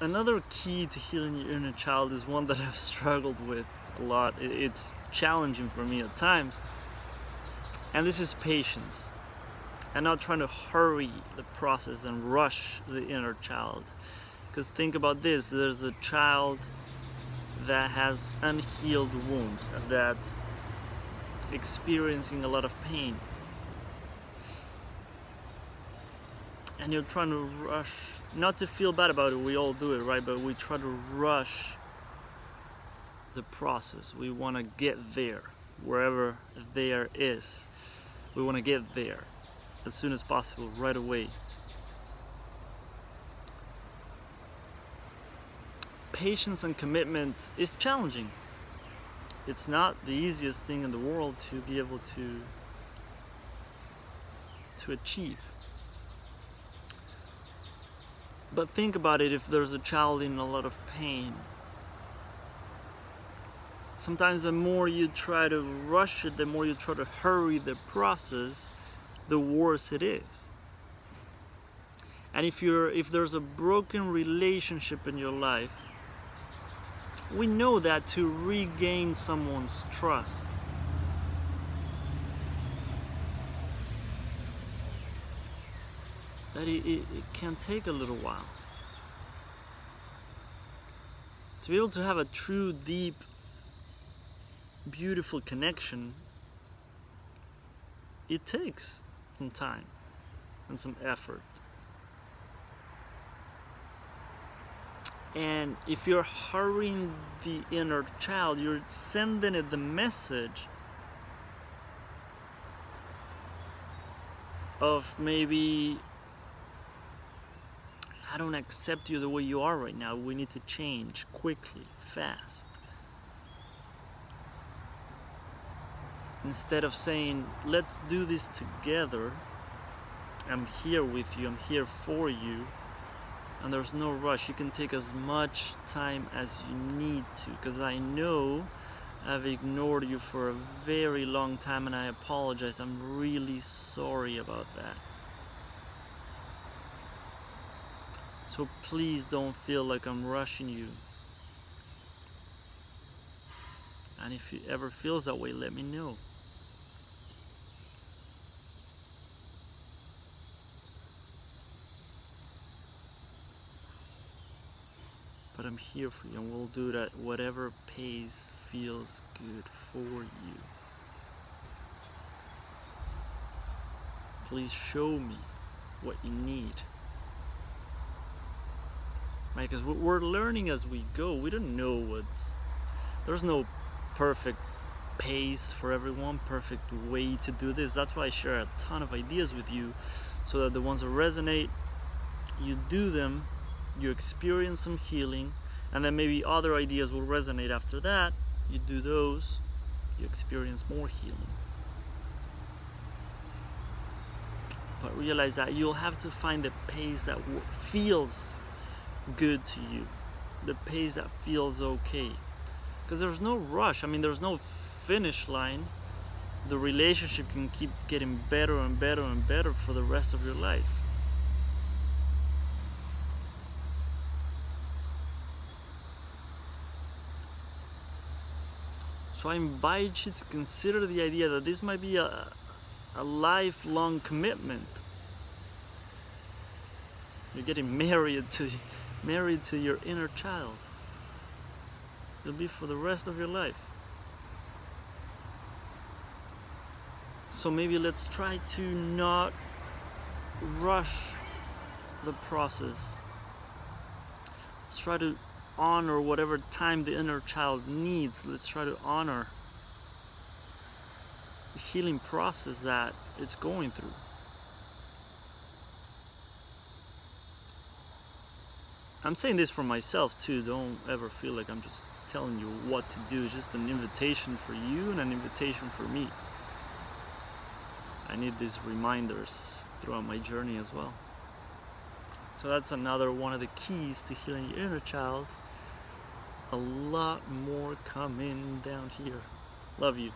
another key to healing your inner child is one that I've struggled with a lot. It's challenging for me at times. And this is patience. And not trying to hurry the process and rush the inner child. Because think about this there's a child that has unhealed wounds, that's experiencing a lot of pain. And you're trying to rush, not to feel bad about it, we all do it, right? But we try to rush the process. We want to get there, wherever there is. We want to get there as soon as possible, right away. Patience and commitment is challenging. It's not the easiest thing in the world to be able to to achieve. But think about it if there's a child in a lot of pain sometimes the more you try to rush it, the more you try to hurry the process, the worse it is. And if you're if there's a broken relationship in your life, we know that to regain someone's trust that it, it, it can take a little while. To be able to have a true deep beautiful connection, it takes some time and some effort. And if you're hurrying the inner child, you're sending it the message of maybe, I don't accept you the way you are right now. We need to change quickly, fast. instead of saying let's do this together. I'm here with you. I'm here for you. And there's no rush. You can take as much time as you need to because I know I've ignored you for a very long time and I apologize. I'm really sorry about that so please don't feel like I'm rushing you and if it ever feels that way let me know but I'm here for you and we'll do that whatever pace feels good for you. Please show me what you need. Right, because we're learning as we go. We don't know what's, there's no perfect pace for everyone, perfect way to do this. That's why I share a ton of ideas with you so that the ones that resonate, you do them you experience some healing and then maybe other ideas will resonate after that you do those you experience more healing but realize that you'll have to find the pace that feels good to you. The pace that feels okay. Because there's no rush. I mean there's no finish line. The relationship can keep getting better and better and better for the rest of your life. So I invite you to consider the idea that this might be a, a lifelong commitment. You're getting married to married to your inner child. It'll be for the rest of your life. So maybe let's try to not rush the process. Let's try to honor whatever time the inner child needs. Let's try to honor the healing process that it's going through. I'm saying this for myself too. Don't ever feel like I'm just telling you what to do. It's just an invitation for you and an invitation for me. I need these reminders throughout my journey as well. So that's another one of the keys to healing your inner child a lot more coming down here. Love you.